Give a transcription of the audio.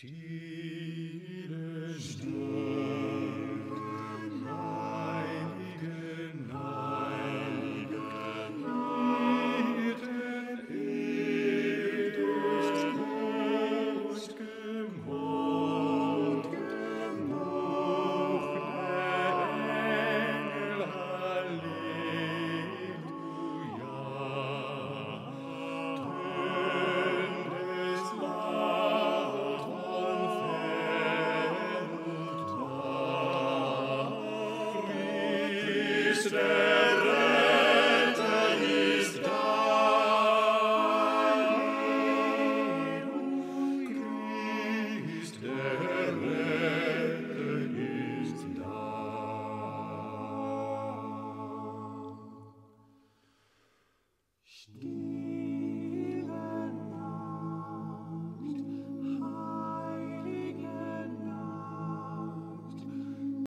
Steve.